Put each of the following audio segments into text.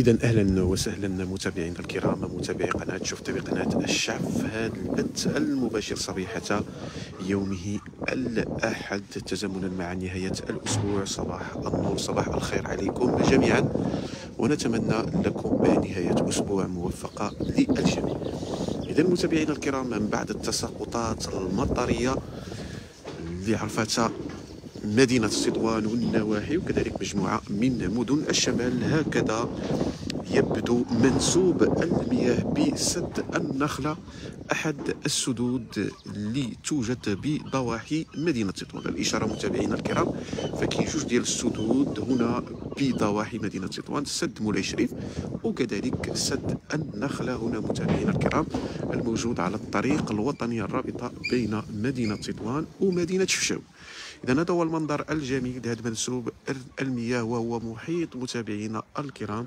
اذا أهلا وسهلا متابعينا الكرام متابعي قناة شوف تبي قناة الشعب في هذا البث المباشر صبيحة يومه الأحد تزامنا مع نهاية الأسبوع. صباح النور صباح الخير عليكم جميعا. ونتمنى لكم نهاية أسبوع موفقة للجميع. اذا متابعينا الكرام من بعد التساقطات المطرية اللي عرفتها مدينة تطوان والنواحي وكذلك مجموعة من مدن الشمال. هكذا يبدو منسوب المياه بسد النخلة أحد السدود اللي توجد بضواحي مدينة تطوان الإشارة متابعينا الكرام فكاين جوج ديال السدود هنا بضواحي مدينة تطوان سد مولاي شريف وكذلك سد النخلة هنا متابعينا الكرام الموجود على الطريق الوطني الرابطة بين مدينة تطوان ومدينة شفشاو. إذا هذا هو المنظر الجميل لهذا منسوب المياه وهو محيط متابعينا الكرام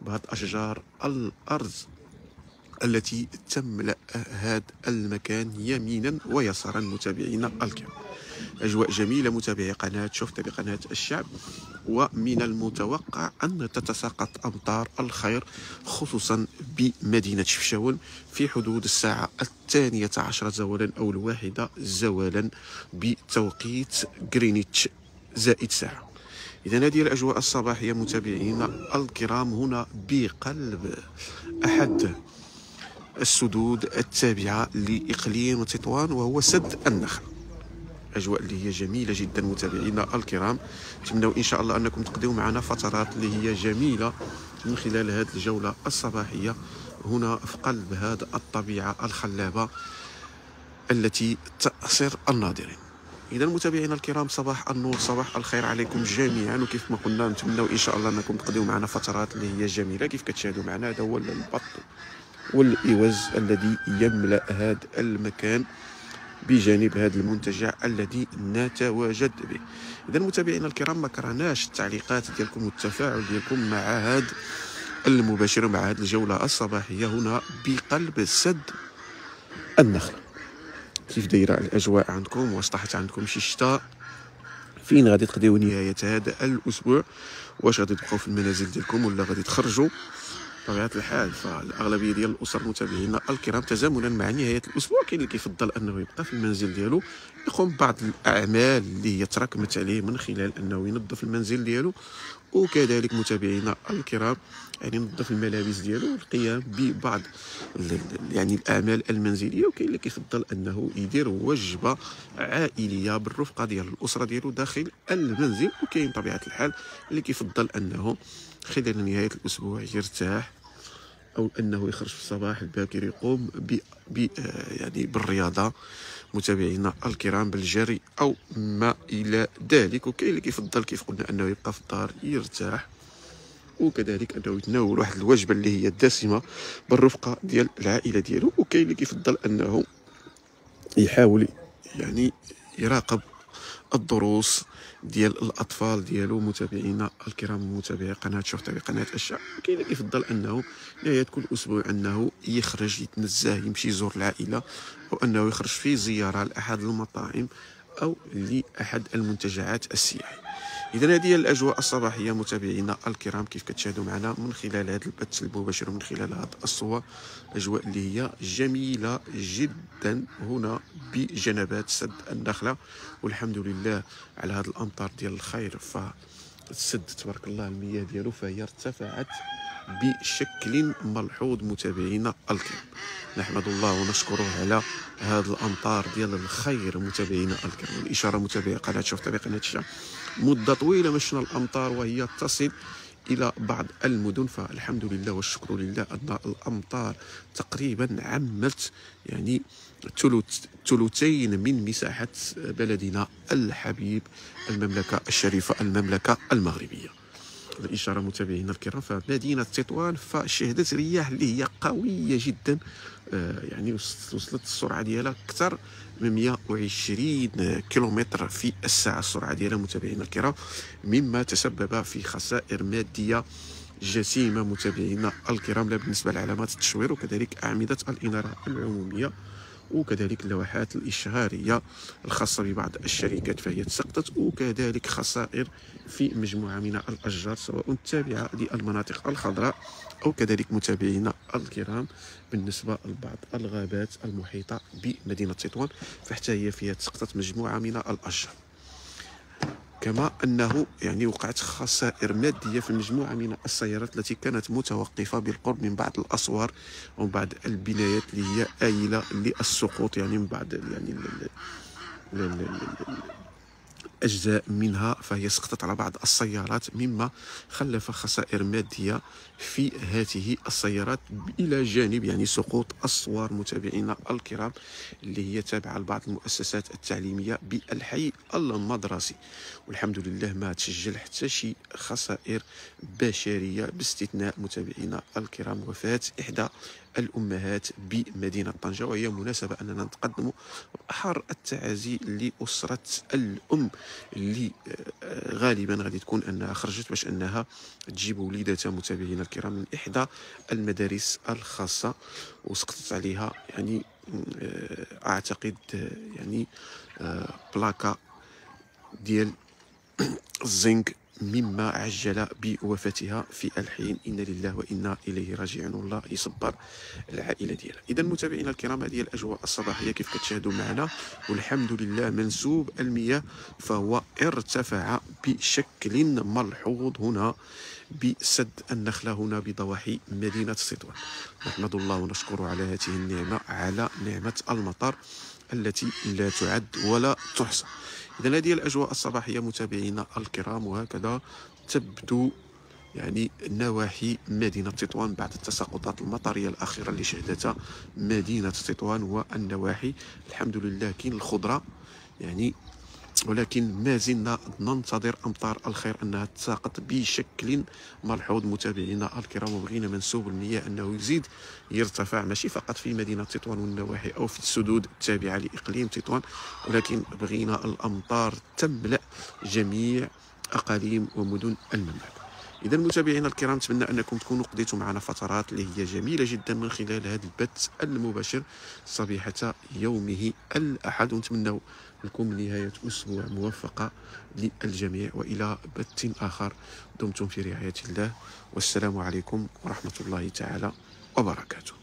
بهذه أشجار الأرز التي تملأ هذا المكان يمينا ويسارا متابعينا الكرام. أجواء جميلة متابعي قناة شفت بقناة الشعب. ومن المتوقع أن تتساقط أمطار الخير خصوصا بمدينة شفشاون في حدود الساعة الثانية عشرة زوالا أو الواحدة زوالا بتوقيت جرينيتش زائد ساعة. إذا هذه الأجواء الصباحية متابعينا الكرام هنا بقلب أحد السدود التابعة لإقليم تطوان وهو سد النخل. اجواء اللي هي جميلة جدا متابعينا الكرام. نتمنوا إن شاء الله أنكم تقضيوا معنا فترات اللي هي جميلة من خلال هذه الجولة الصباحية هنا في قلب هذه الطبيعة الخلابة التي تأسر الناظرين. اذا متابعينا الكرام صباح النور صباح الخير عليكم جميعا. وكيف ما قلنا نتمنوا إن شاء الله أنكم تقضيوا معنا فترات اللي هي جميلة. كيف كتشاهدوا معنا؟ هذا هو البط والإوز الذي يملأ هذا المكان. بجانب هذا المنتجع الذي نتواجد به. إذا متابعينا الكرام ما كرهناش التعليقات ديالكم والتفاعل ديالكم مع هذا المباشر مع هذه الجولة الصباحية هنا بقلب سد النخل. كيف دايرة الأجواء عندكم؟ واش عندكم شي شتاء فين غادي تقضيو نهاية هذا الأسبوع؟ واش غادي تبقاو في المنازل ديالكم ولا غادي تخرجوا؟ بطبيعة الحال فالأغلبية ديال الأسر متابعينا الكرام تزامنا مع نهاية الأسبوع. كاين اللي كيفضل أنه يبقى في المنزل ديالو يقوم ببعض الأعمال اللي هي تراكمت عليه من خلال أنه ينظف المنزل ديالو. وكذلك متابعينا الكرام يعني ينظف الملابس ديالو والقيام ببعض يعني الاعمال المنزلية. وكاين اللي كيفضل أنه يدير وجبة عائلية بالرفقة ديال الأسرة ديالو داخل المنزل. وكاين بطبيعه الحال اللي كيفضل أنه خلال نهاية الأسبوع يرتاح أو أنه يخرج في الصباح الباكر يقوم ب... يعني بالرياضة متابعينا الكرام بالجري أو ما إلى ذلك. وكاين اللي كيفضل كيف قلنا أنه يبقى في الدار يرتاح وكذلك أنه يتناول واحد الوجبة اللي هي دسمه بالرفقة ديال العائلة ديالو. وكاين اللي كيفضل أنه يحاول يعني يراقب الدروس ديال الأطفال ديالو متابعينا الكرام متابعي قناة شوف قناه الشعب كاين اللي كيفضل أنه نهاية كل أسبوع أنه يخرج يتنزه يمشي يزور العائلة أو أنه يخرج في زيارة لأحد المطاعم أو لأحد المنتجعات السياحية. اذا هذه هي الأجواء الصباحية متابعينا الكرام كيف كتشاهدوا معنا من خلال هذا البث المباشر من خلال هذه الصور أجواء اللي هي جميلة جدا هنا بجنبات سد النخلة. والحمد لله على هذه الأمطار ديال الخير فالسد تبارك الله المياه ديالو فهي ارتفعت بشكل ملحوظ متابعينا الكرام نحمد الله ونشكره على هذه الأمطار ديال الخير متابعينا الكرام الاشاره متابعي قناة شوف قناة الشعب مدة طويلة مشنا الأمطار وهي تصل إلى بعض المدن فالحمد لله والشكر لله أن الأمطار تقريبا عمت يعني ثلثين من مساحة بلدنا الحبيب المملكة الشريفة المملكة المغربية. الإشارة متابعينا الكرام فمدينه تطوان فشهدت رياح اللي هي قوية جدا آه، يعني وصلت السرعة ديالها أكثر من 120 كيلومتر في الساعة. السرعة ديالها متابعينا الكرام مما تسبب في خسائر مادية جسيمة. متابعينا الكرام لا بالنسبة لعلامات التشوير وكذلك أعمدة الإنارة العمومية. وكذلك اللوحات الإشهارية الخاصة ببعض الشركات فهي تسقطت وكذلك خسائر في مجموعة من الأشجار سواء تابعة للمناطق الخضراء أو كذلك متابعينا الكرام. بالنسبة لبعض الغابات المحيطة بمدينة تطوان فحتى هي فيها تسقطت مجموعة من الأشجار. كما أنه يعني وقعت خسائر مادية في مجموعه من السيارات التي كانت متوقفة بالقرب من بعض الأسوار ومن بعض البنايات اللي هي آيلة للسقوط يعني من بعض يعني أجزاء منها فهي سقطت على بعض السيارات مما خلف خسائر مادية في هذه السيارات إلى جانب يعني سقوط أسوار متابعينا الكرام اللي هي تابعة لبعض المؤسسات التعليمية بالحي المدرسي. والحمد لله ما تسجل حتى شي خسائر بشرية باستثناء متابعينا الكرام. وفاة إحدى الأمهات بمدينة طنجة وهي مناسبة أننا نتقدم أحر التعازي لأسرة الأم اللي آه، غالبا غادي تكون أنها خرجت باش أنها تجيب وليدتها متابعينا الكرام من إحدى المدارس الخاصة وسقطت عليها يعني آه، أعتقد آه، يعني بلاكا ديال الزنك مما عجل بوفاتها في الحين. إن لله وإنا إليه راجعون. والله يصبر العائلة ديالها. إذا متابعينا الكرام هذه الأجواء الصباحية. كيف كتشاهدوا معنا؟ والحمد لله منسوب المياه فهو ارتفع بشكل ملحوظ هنا. بسد النخلة هنا بضواحي مدينة سطوان نحمد الله ونشكر على هذه النعمة على نعمة المطر التي لا تعد ولا تحصى. إذا هذه الأجواء الصباحية متابعينا الكرام وهكذا تبدو يعني نواحي مدينة تطوان بعد التساقطات المطرية الأخيرة اللي شهدتها مدينة تطوان والنواحي. الحمد لله كاين الخضرة يعني ولكن ما زلنا ننتظر أمطار الخير أنها تساقط بشكل ملحوظ متابعينا الكرام وبغينا منسوب المياه أنه يزيد يرتفع ماشي فقط في مدينة تطوان والنواحي أو في السدود التابعة لإقليم تطوان ولكن بغينا الأمطار تملأ جميع أقاليم ومدن المملكة. إذا متابعينا الكرام نتمنى أنكم تكونوا قضيتوا معنا فترات اللي هي جميلة جدا من خلال هذا البث المباشر صبيحة يومه الأحد. ونتمنى لكم نهاية أسبوع موفقة للجميع وإلى بث آخر دمتم في رعاية الله. والسلام عليكم ورحمة الله تعالى وبركاته.